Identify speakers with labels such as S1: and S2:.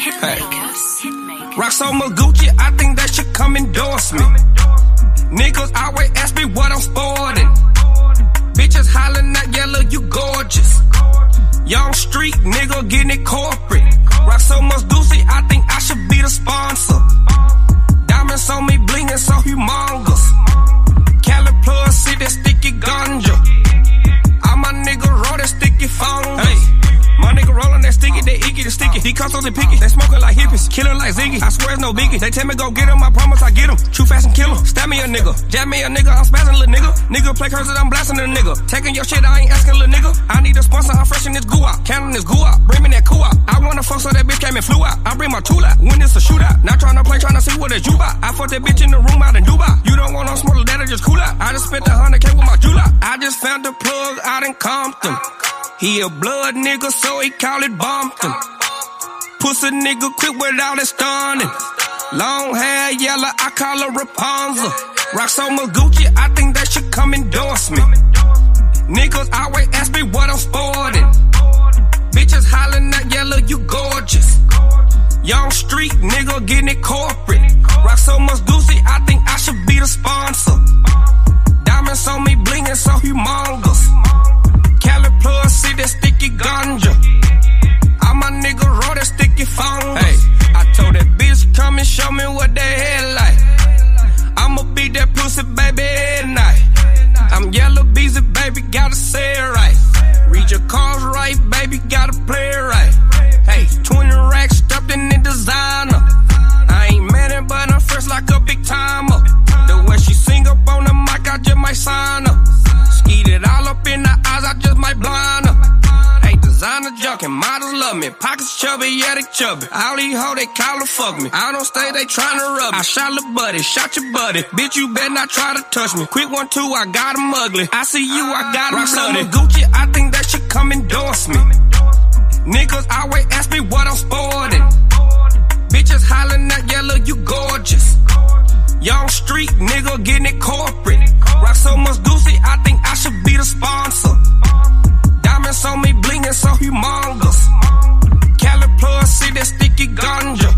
S1: Rock
S2: so much Gucci, I think that should come endorse me. Niggas always ask me what I'm sporting. Bitches hollering at Yella, you gorgeous. Young street nigga getting it corporate. Rock so much Gucci, I think icky, the sticky. He customs and picky, they smoking like hippies, killin' like Ziggy. I swear it's no biggie. They tell me go get him, I promise I get him. Fast and kill him. Stab me a nigga, jab me a nigga, I'm spazzing little nigga. Nigga play curses, I'm blasting a nigga. Taking your shit, I ain't asking little nigga. I need a sponsor, I'm fresh in this goo out. Counting this goo out, bring me that cool out. I wanna fuck so that bitch came and flew out. I bring my tool out, when it's a shootout. Not trying to play, trying to see what it's you about. I fuck that bitch in the room out in Dubai. You don't want no smaller that, just cool out. I just spent a hundred K with my jewel out. I just found the plug out in Compton. He a blood nigga, so he call it Bumpton. Pussy nigga quick without it stunning. Long hair, yellow, I call her Rapunzel. Rock so much Gucci, I think that should come endorse me. Niggas always ask me what I'm sporting. Bitches hollering at Yella, you gorgeous. Young street nigga getting it corporate. Rock so much Gucci, I think I should be the sponsor. Gotta say it right. Read your cards right, baby, gotta play it right. Hey, 20 racks stuffed in the designer. I ain't mad at, but I'm fresh like a big timer. The way she sing up on the mic, I just might sign her. Skeet it all up in the eyes, I just might blind designer junkin', models love me. Pockets chubby, yeah, they chubby. All these hoes, they call to fuck me. I don't stay, they tryna rub me. I shot a buddy, shot your buddy. Bitch, you better not try to touch me. Quick one, two, I got him ugly. I see you, I got him bloody. Gucci, I think that she come endorse me. Niggas always ask me what I'm sporting. Bitches hollin' at Yella, you gorgeous. Young street nigga getting it corporate. Rock so much Gucci, I think I should be the sponsor. ganja.